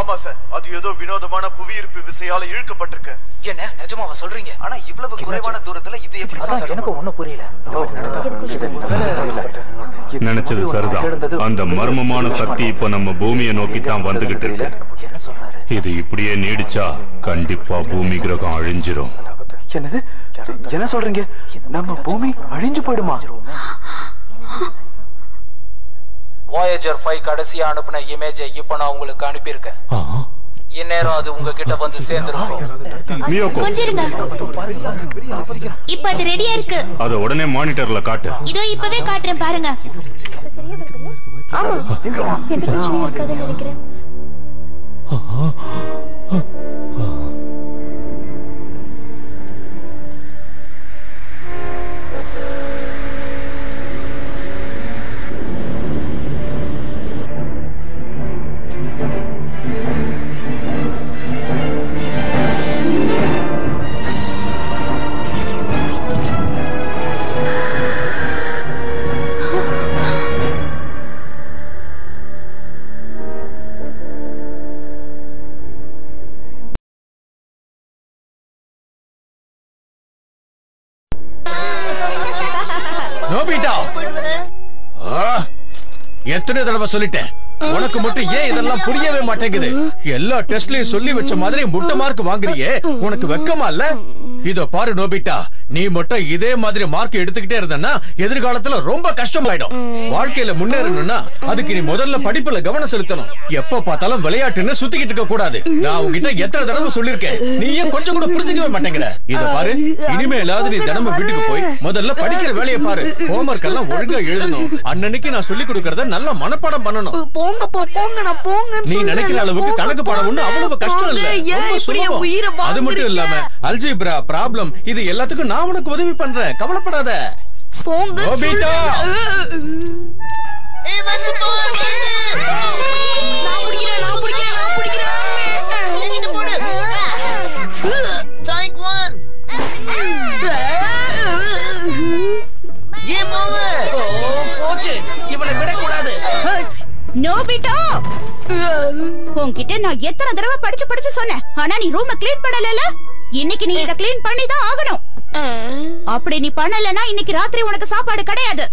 ஆமா சார். அது ஏதோ வினோதமான புவியீர்ப்பு விசையால இழுக்கப்பட்டிருக்கு. என்ன? நிஜமாவா சொல்றீங்க? ஆனா இவ்வளவு குறைவான தூரத்துல இது எப்படி சாத்தியம்? எனக்கு ஒண்ணும் புரியல. நினைச்சது சரிதான். அந்த மர்மமான சக்தி இப்ப நம்ம பூமியை நோக்கி தான் வந்துகிட்டு இருக்கு. இது இப்படியே நீடிச்சா கண்டிப்பா பூமி கிரகம் அழிஞ்சிரும். என்னது? என்ன சொல்றீங்க? நம்ம பூமி அழிஞ்சு போயிடுமா? வாயேஜர் ஃபைவ் கடைசியா அனுப்பின இமேஜை இப்ப நான் உங்களுக்கு அனுப்பியிருக்கேன். இந்நேரம் அது உங்ககிட்ட வந்து சேர்ந்திருக்கும். இப்ப அது ரெடியா இருக்கு. அத உடனே மானிட்டர்ல காட்டு. இதோ இப்பவே காட்டுறேன் பாருங்க. நோபிட்டா ஆ, எத்தனை தடவை சொல்லிட்டேன். உனக்கு மட்டும் ஏன் இதெல்லாம் புரியவே மாட்டேங்குது? எல்லா டெஸ்ட்லயும் சொல்லி வச்ச மாதிரி முட்டை மார்க் வாங்குறியே? உனக்கு வெக்கமா இல்ல? இதோ பாரு நோபிட்டா நீ மட்டும் இதே மாதிரி மார்க் எடுத்துக்கிட்டே இருந்தன்னா எதிர்காலத்துல ரொம்ப கஷ்டமாயிடும். வாழ்க்கையில முன்னேறணும்னா அதுக்கு நீ முதல்ல படிப்புல கவனம் செலுத்தணும். எப்ப பார்த்தாலும் விளையாட்டுன்னு சுத்திக்கிட்டு இருக்க கூடாது. நான் உன்கிட்ட எத்தனை தடவை சொல்லிருக்கேன் நீ ஏன் கொஞ்சம் கூட புரிஞ்சுக்கவே மாட்டேங்கிற. இத பாரு இனிமேலாவது நீ தினமும் வீட்டுக்கு போய் முதல்ல படிக்கிற வேலையை பாரு. ஹோம்ஒர்க் எல்லாம் ஒழுங்கா எழுதணும். அன்னன்னைக்கு நான் சொல்லி கொடுக்கறத நல்லா மனப்பாடம் பண்ணணும். போங்கப்பா போங்க நான் போங்க நீ நினைக்கிற அளவுக்கு கணக்கு பாடம் ஒண்ணு அவ்வளவு கஷ்டம் இல்ல. ரொம்ப சுலபம். அது மட்டும் இல்லாம அல்ஜிப்ரா ப்ராப்ளம் இது எல்லாத்துக்கும் நான் உனக்கு உதவி பண்றேன். கவலைப்படாத. போங்க நோபிட்டா நான் பிடிக்கிறேன் நான் பிடிக்கிறேன் நான் பிடிக்கிறேன் over. போச்சு. இவனை விடக்கூடாது. நோபிட்டா. உன்கிட்ட நான் எத்தனை தடவை படிச்சு படிச்சு சொன்னேன். ஆனா நீ ரூம க்ளீன் பண்ணலல? இன்னைக்கு நீ இத க்ளீன் பண்ணி தான் ஆகணும். அப்படி நீ பண்ணலன்னா இன்னைக்கு ராத்திரி உனக்கு சாப்பாடு கிடையாது.